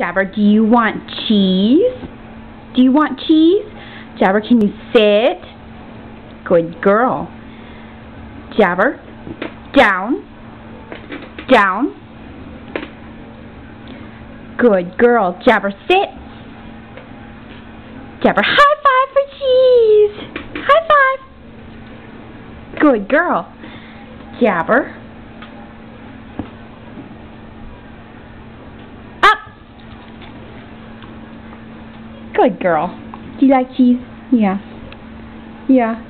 Jabber, do you want cheese? Do you want cheese? Jabber, can you sit? Good girl. Jabber, down, down. Good girl. Jabber, sit. Jabber, high five for cheese. High five. Good girl. Jabber. Good girl. Do you like cheese? Yeah. Yeah.